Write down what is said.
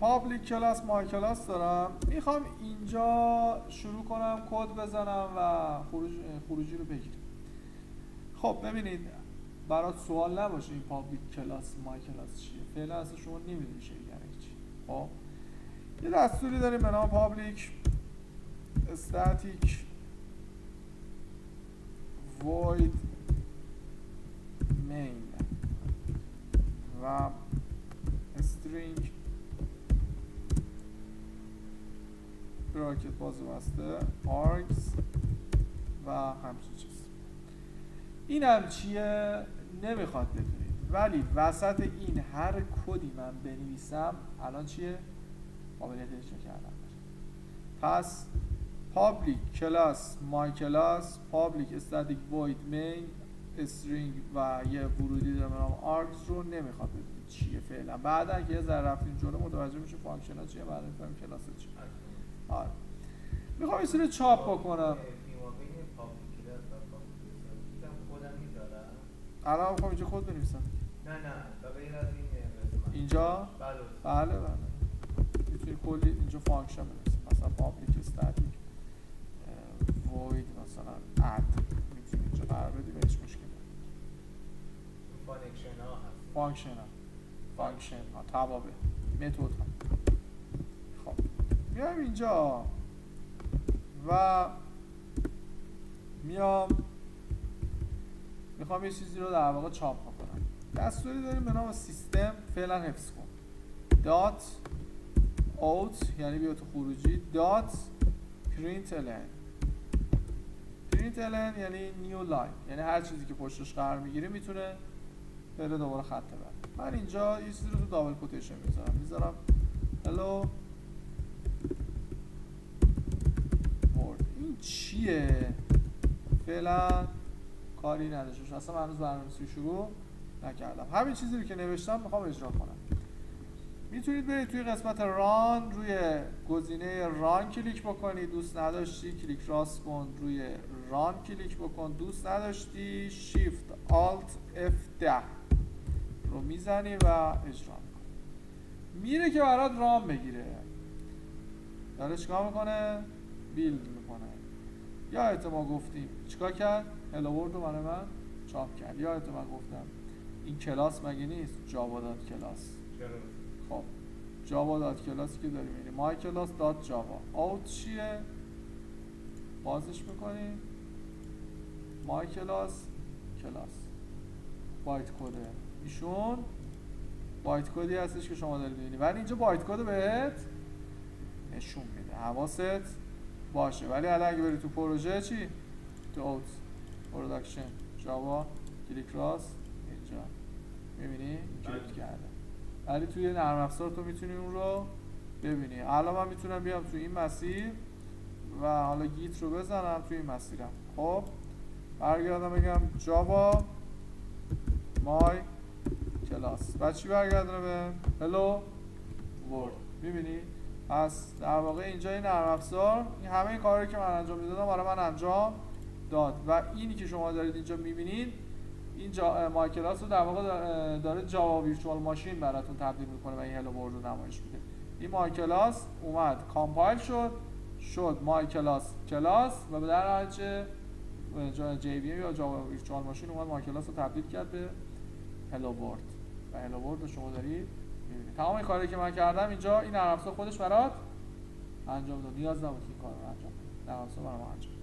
public class MyClass دارم. می‌خوام اینجا شروع کنم کد بزنم و خروج خروجی رو بگیرم. خب ببینید برات سوال نباشه این public class MyClass چیه. فعلا اصلا شما نمی‌دونی چه یعنی چی. خب؟ یه دستوری داریم به نام public static void main و string براکت باز بسته args و همچین چیز. این هم چیه؟ نمی‌خواد بدونید ولی وسط این هر کدی من بنویسم الان چیه؟ قابلیت اجرا کردن پس public کلاس my کلاس public static void main string و یه ورودی داره نام args رو نمی‌خواد بدونید چیه فعلا. بعدا که یه ذره رفتیم جلو متوجه میشه function ها چیه بعد می‌فهمیم کلاس چیه. آره. می‌خوام یه سری چاپ بکنم. الان می‌خوام اینجا کد بنویسم. نه نه غیر از این. اینجا؟ بله بله. می‌تونی کلی اینجا function بنویسی. مثلا static اه، void مثلا add. می‌تونی اینجا قرار بدی بهش میگن function ها function ها function ها توابع متد ها. خب میام اینجا. و میام. می‌خوام یه چیزی رو در واقع چاپ بکنم. دستوری داریم به نام سیستم فعلا حفظ کن. dot out یعنی بیا تو خروجی. dot println println یعنی new line یعنی هر چیزی که پشتش قرار می‌گیره می‌تونه بره دوباره خط بعد. من اینجا یه چیزی رو تو double quotation می‌ذارم. می‌ذارم. Hello world این چیه؟ فعلا کاری نداشتش اصلا هنوز برنامه‌نویسی شروع نکردم. همین چیزی رو که نوشتم می‌خوام اجرا کنم. می‌تونید برید توی قسمت run روی گزینه run کلیک بکنی. دوست نداشتی کلیک راست کن. روی run کلیک بکن. دوست نداشتی shift alt F10 رو می‌زنی و اجرا می‌کنی. میره که برات run بگیره. داره چیکار می‌کنه؟ build می‌کنه. یا ما گفتیم. چیکار کرد؟ hello world رو برای من چاپ کرد. یا ما گفتم. این کلاس مگه نیست جاوا dot class؟ خب. جاوا dot class ی که داریم. اینه my class dot جاوا. out چیه؟ بازش می‌کنیم. my class class. byte code ه ایشون byte code ی هستش که شما دارید می‌بینید ولی اینجا byte code بهت نشون میده. حواست؟ باشه. ولی الان اگه بری تو پروژه چی؟ تو out production. جاوا کلیک راست اینجا. می‌بینی؟ کلیک کرده ولی توی نرم افزار تو می‌تونی اون رو ببینی. الان من می‌تونم بیام توی این مسیر و حالا git رو بزنم توی این مسیرم. خب؟ برگردم بگم جاوا my class. و چی برگردونه به؟ hello world می‌بینی؟ پس در واقع اینجا این نرم افزار همه کاری که من انجام می‌دادم برای من انجام داد. و اینی که شما دارید اینجا می‌بینید این جا my class رو در واقع داره Java virtual machine براتون تبدیل می‌کنه و این hello world رو نمایش میده. این my class اومد compile شد شد my class و به در نتیجه JV یا Java virtual machine اومد my class رو تبدیل کرد به hello world و hello world رو شما دارید تمام این کاری که من کردم اینجا این نرم خودش برات انجام داد. نیاز نبود که کار رو انجام نرم افزار برام انجام